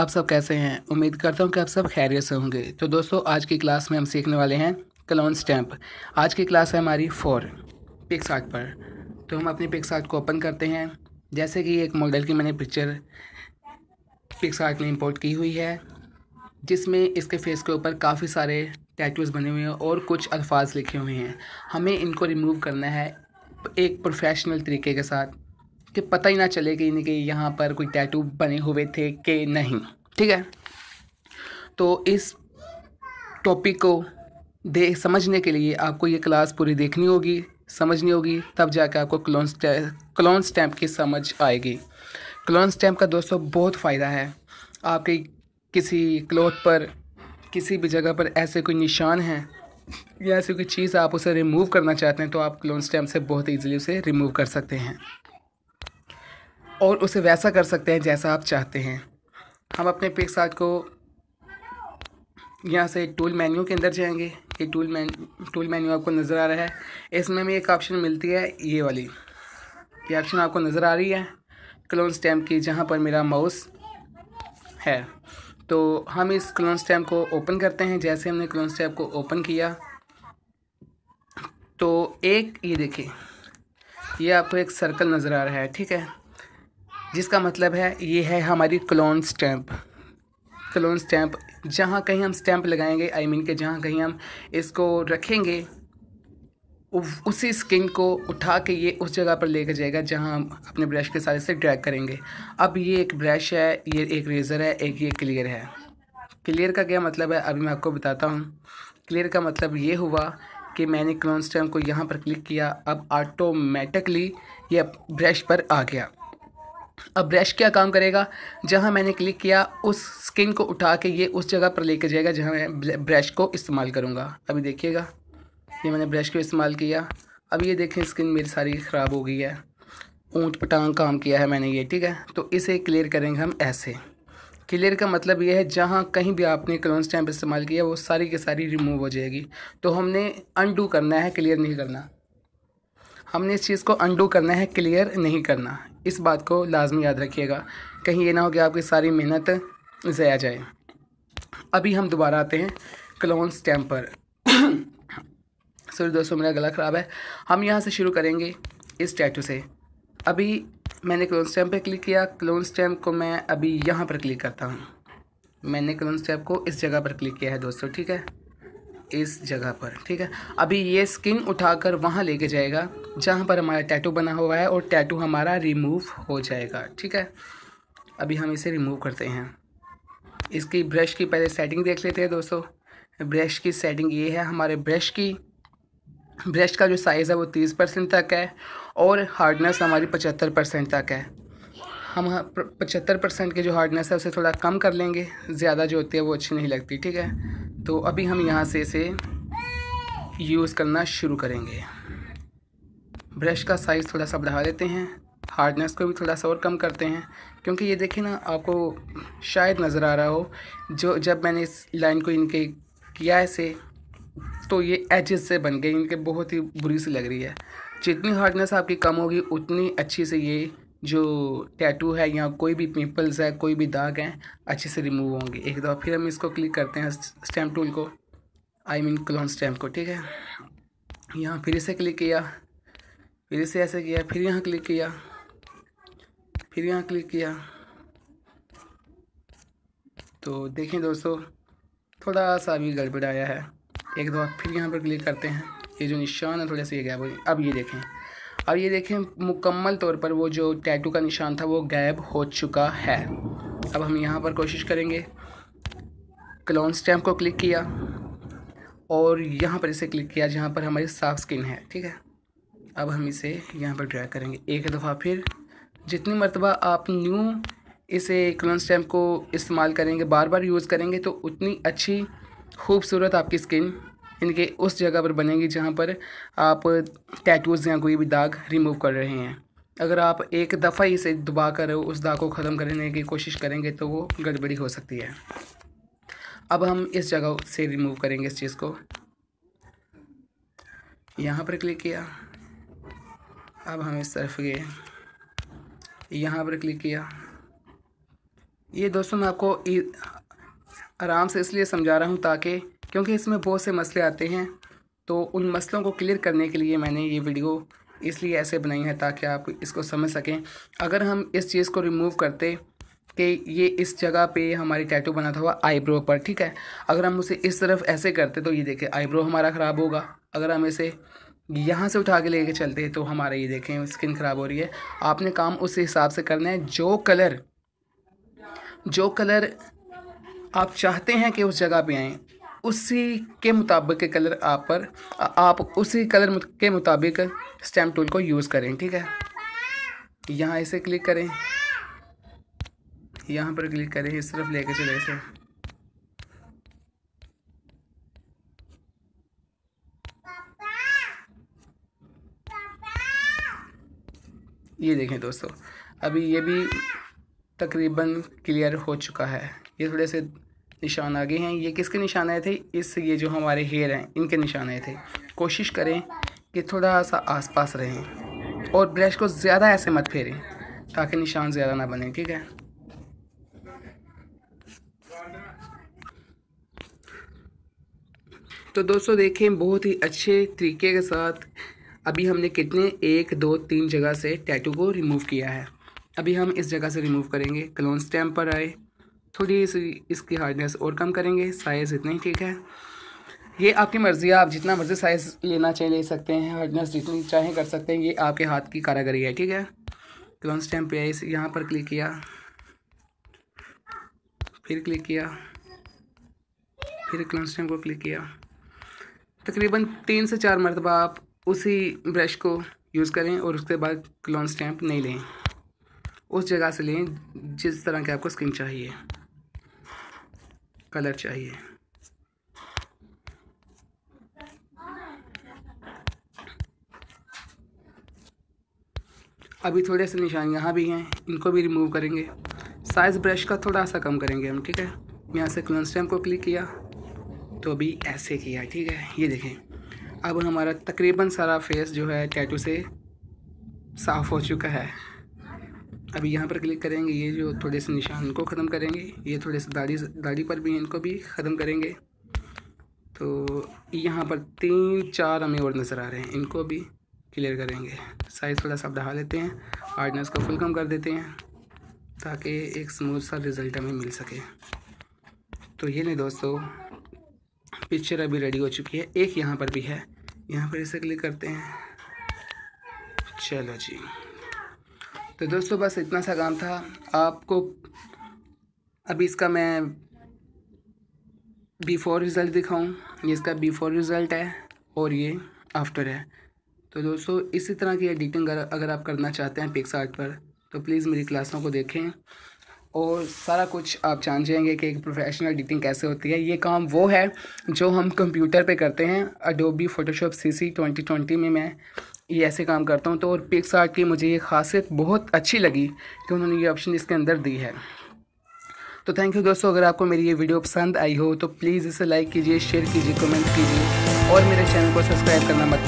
आप सब कैसे हैं? उम्मीद करता हूँ कि आप सब खैरियत से होंगे। तो दोस्तों, आज की क्लास में हम सीखने वाले हैं कलोन स्टैम्प आज की क्लास है हमारी फोर पिक्स आर्ट पर। तो हम अपनी पिक्स आर्ट को ओपन करते हैं। जैसे कि एक मॉडल की मैंने पिक्चर पिक्स आर्ट में इंपोर्ट की हुई है, जिसमें इसके फेस के ऊपर काफ़ी सारे टैटूज़ बने हुए हैं और कुछ अल्फाज लिखे हुए हैं। हमें इनको रिमूव करना है एक प्रोफेशनल तरीके के साथ, कि पता ही ना चले कि इनके यहाँ पर कोई टैटू बने हुए थे कि नहीं। ठीक है? तो इस टॉपिक को दे, समझने के लिए आपको ये क्लास पूरी देखनी होगी, समझनी होगी, तब जाके आपको क्लोन क्लोन स्टैम्प की समझ आएगी। क्लोन स्टैम्प का दोस्तों बहुत फ़ायदा है। आपके किसी क्लोथ पर, किसी भी जगह पर ऐसे कोई निशान हैं, या ऐसी कोई चीज़ आप उसे रिमूव करना चाहते हैं तो आप क्लोन स्टैम्प से बहुत ईजीली उसे रिमूव कर सकते हैं। और उसे वैसा कर सकते हैं जैसा आप चाहते हैं। हम अपने पिक्स को यहाँ से टूल मेन्यू के अंदर जाएँगे। ये टूल मैन टूल मेन्यू आपको नज़र आ रहा है। इसमें भी एक ऑप्शन मिलती है ये वाली। ये ऑप्शन आपको नज़र आ रही है। क्लोन स्टैम्प की जहाँ पर मेरा माउस है। तो हम इस क्लोन स्टैम्प को ओपन करते हैं। जैसे हमने क्लोन स्टैम्प को ओपन किया। तो एक, ये देखिए। ये आपको एक सर्कल नज़र आ रहा है, ठीक है? जिसका मतलब है, ये है हमारी क्लोन स्टैम्प क्लोन स्टैम्प जहाँ कहीं हम स्टैम्प लगाएँगे आई I मीन mean के जहाँ कहीं हम इसको रखेंगे उसी स्किन को उठा के ये उस जगह पर लेकर जाएगा जहाँ हम अपने ब्रश के साथ से ड्रैग करेंगे। अब ये एक ब्रश है, ये एक रेज़र है, एक ये क्लियर है। क्लियर का क्या मतलब है? अभी मैं आपको बताता हूँ। क्लियर का मतलब ये हुआ कि मैंने क्लोन स्टैम्प को यहाँ पर क्लिक किया, अब ऑटोमेटिकली ये ब्रश पर आ गया। अब ब्रश क्या काम करेगा? जहाँ मैंने क्लिक किया, उस स्किन को उठा के ये उस जगह पर लेके जाएगा जहाँ मैं ब्रश को इस्तेमाल करूँगा। अभी देखिएगा, ये मैंने ब्रश को इस्तेमाल किया। अब ये देखें स्किन मेरी सारी ख़राब हो गई है। ऊँट पटांग काम किया है मैंने ये, ठीक है? तो इसे क्लियर करेंगे हम ऐसे। क्लियर का मतलब ये है, जहाँ कहीं भी आपने क्लोन स्टैम्प इस्तेमाल किया, वो सारी की सारी रिमूव हो जाएगी। तो हमने अनडू करना है क्लियर नहीं करना। हमने इस चीज़ को अंडू करना है क्लियर नहीं करना। इस बात को लाजमी याद रखिएगा। कहीं ये ना हो कि आपकी सारी मेहनत ज़ाया जाए। अभी हम दोबारा आते हैं क्लोन स्टैम्प पर। सॉरी दोस्तों, मेरा गला ख़राब है। हम यहाँ से शुरू करेंगे इस टैटू से। अभी मैंने क्लोन स्टैम्प पर क्लिक किया। क्लोन स्टैम्प को मैं अभी यहाँ पर क्लिक करता हूँ। मैंने क्लोन स्टैम्प को इस जगह पर क्लिक किया है दोस्तों, ठीक है? इस जगह पर, ठीक है? अभी ये स्किन उठाकर वहाँ लेके जाएगा, जहाँ पर हमारा टैटू बना हुआ है और टैटू हमारा रिमूव हो जाएगा, ठीक है? अभी हम इसे रिमूव करते हैं। इसकी ब्रश की पहले सेटिंग देख लेते हैं दोस्तों। ब्रश की सेटिंग ये है, हमारे ब्रश की ब्रश का जो साइज़ है वो तीस परसेंट तक है और हार्डनेस हमारी पचहत्तर परसेंट तक है। हम पचहत्तर परसेंट की जो हार्डनेस है उसे थोड़ा कम कर लेंगे, ज़्यादा जो होती है वो अच्छी नहीं लगती, ठीक है? तो अभी हम यहाँ से इसे यूज़ करना शुरू करेंगे। ब्रश का साइज़ थोड़ा सा बढ़ा देते हैं। हार्डनेस को भी थोड़ा सा और कम करते हैं। क्योंकि ये देखिए ना, आपको शायद नज़र आ रहा हो, जो जब मैंने इस लाइन को इनके किया ऐसे तो ये एजेस से बन गए इनके बहुत ही बुरी सी लग रही है। जितनी हार्डनेस आपकी कम होगी, उतनी अच्छी से ये जो टैटू है या कोई भी पिंपल्स है, कोई भी दाग हैं, अच्छे से रिमूव होंगे। एक दफ़ा फिर हम इसको क्लिक करते हैं स्टैम्प टूल को। आई मीन क्लोन स्टैम्प को, ठीक है? यहाँ फिर इसे क्लिक किया। फिर इसे ऐसे किया। फिर यहाँ क्लिक किया। फिर यहाँ क्लिक किया। तो देखें दोस्तों, थोड़ा सा भी गड़बड़ आया है। एक दफ़ा फिर यहाँ पर क्लिक करते हैं। ये जो निशान है, थोड़ा सा ये गया। अब ये देखें। अब ये देखें मुकम्मल तौर पर वो जो टैटू का निशान था वो गायब हो चुका है। अब हम यहाँ पर कोशिश करेंगे। क्लोन स्टैम्प को क्लिक किया और यहाँ पर इसे क्लिक किया जहाँ पर हमारी साफ़ स्किन है, ठीक है? अब हम इसे यहाँ पर ड्रैग करेंगे। एक दफ़ा फिर जितनी मरतबा आप न्यू इसे क्लोन स्टैम्प को इस्तेमाल करेंगे, बार बार यूज़ करेंगे तो उतनी अच्छी, खूबसूरत आपकी स्किन इनके उस जगह पर बनेगी जहाँ पर आप टैटूज़ या कोई भी दाग रिमूव कर रहे हैं। अगर आप एक दफ़ा ही इसे दबा कर उस दाग को ख़त्म करने की कोशिश करेंगे तो वो गड़बड़ी हो सकती है। अब हम इस जगह से रिमूव करेंगे इस चीज़ को। यहाँ पर क्लिक किया। अब हम इस तरफ़ गए। यहाँ पर क्लिक किया। ये दोस्तों मैं आपको आराम से इसलिए समझा रहा हूँ ताकि क्योंकि इसमें बहुत से मसले आते हैं तो उन मसलों को क्लियर करने के लिए मैंने ये वीडियो इसलिए ऐसे बनाई है ताकि आप इसको समझ सकें। अगर हम इस चीज़ को रिमूव करते कि ये इस जगह पे हमारी टैटू बना था हुआ आईब्रो पर, ठीक है? अगर हम उसे इस तरफ़ ऐसे करते तो ये देखें आईब्रो हमारा ख़राब होगा। अगर हम इसे यहाँ से उठा के लेके चलते तो हमारा ये देखें स्किन ख़राब हो रही है। आपने काम उस हिसाब से करना है, जो कलर जो कलर आप चाहते हैं कि उस जगह पे आएँ उसी के मुताबिक के कलर आप पर, आप उसी कलर के मुताबिक स्टैम्प टूल को यूज़ करें, ठीक है? यहाँ इसे क्लिक करें। यहाँ पर क्लिक करें, इस तरफ़ लेके चले इसे। ये देखें दोस्तों, अभी ये भी तकरीबन क्लियर हो चुका है। ये थोड़े से निशान आगे हैं। ये किसके निशान आए थे? इस ये जो हमारे हेयर हैं, इनके निशान आए थे। कोशिश करें कि थोड़ा सा आसपास रहें और ब्रश को ज़्यादा ऐसे मत फेरें ताकि निशान ज़्यादा ना बने, ठीक है? तो दोस्तों देखें, बहुत ही अच्छे तरीके के साथ अभी हमने कितने, एक, दो, तीन जगह से टैटू को रिमूव किया है। अभी हम इस जगह से रिमूव करेंगे। क्लोन स्टैम्प पर आए। थोड़ी सी इसकी हार्डनेस और कम करेंगे। साइज़ इतनी ठीक है। ये आपकी मर्ज़ी है। आप जितना मर्ज़ी साइज़ लेना चाहिए ले सकते हैं। हार्डनेस जितनी चाहें कर सकते हैं। ये आपके हाथ की कारागरी है, ठीक है? क्लोन स्टैम्प पे आए यहाँ पर क्लिक किया। फिर क्लिक किया। फिर क्लोन स्टैम्प को क्लिक किया। तकरीबन तीन से चार मरतबा आप उसी ब्रश को यूज़ करें और उसके बाद क्लोन स्टैम्प नहीं लें। उस जगह से लें जिस तरह के आपको स्किन चाहिए। कलर चाहिए। अभी थोड़े से निशान यहाँ भी हैं, इनको भी रिमूव करेंगे। साइज़ ब्रश का थोड़ा सा कम करेंगे हम, ठीक है? यहाँ से क्लोन स्टैम्प को क्लिक किया तो अभी ऐसे किया, ठीक है? ये देखें, अब हमारा तकरीबन सारा फेस जो है टैटू से साफ़ हो चुका है। अभी यहाँ पर क्लिक करेंगे, ये जो थोड़े से निशान इनको ख़त्म करेंगे, ये थोड़े से दाढ़ी दाढ़ी पर भी इनको भी ख़त्म करेंगे। तो यहाँ पर तीन, चार हमें और नज़र आ रहे हैं, इनको भी क्लियर करेंगे। साइज़ थोड़ा सा बढ़ा लेते हैं हार्डनेस को फुल कम कर देते हैं, ताकि एक स्मूथ सा रिज़ल्ट हमें मिल सके। तो ये नहीं दोस्तों पिक्चर अभी रेडी हो चुकी है, एक यहाँ पर भी है। यहाँ पर इसे क्लिक करते हैं। चलो जी। तो दोस्तों, बस इतना सा काम था। आपको अभी इसका मैं बिफ़ोर रिज़ल्ट दिखाऊँ। ये इसका बिफ़ोर रिज़ल्ट है और ये आफ्टर है। तो दोस्तों, इसी तरह की एडिटिंग अगर आप करना चाहते हैं पिक्स आर्ट पर तो प्लीज़ मेरी क्लासों को देखें। और सारा कुछ आप जान जाएँगे कि एक प्रोफेशनल एडिटिंग कैसे होती है। ये काम वो है जो हम कंप्यूटर पे करते हैं। अडोबी फ़ोटोशॉप सी सी ट्वेंटी ट्वेंटी में मैं ये ऐसे काम करता हूँ तो और पिक्स आर्ट की मुझे ये खासियत बहुत अच्छी लगी कि उन्होंने ये ऑप्शन इसके अंदर दी है। तो थैंक यू दोस्तों, अगर आपको मेरी ये वीडियो पसंद आई हो तो प्लीज़ इसे लाइक कीजिए शेयर कीजिए कमेंट कीजिए, और मेरे चैनल को सब्सक्राइब करना मत